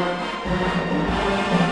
「なんだ?」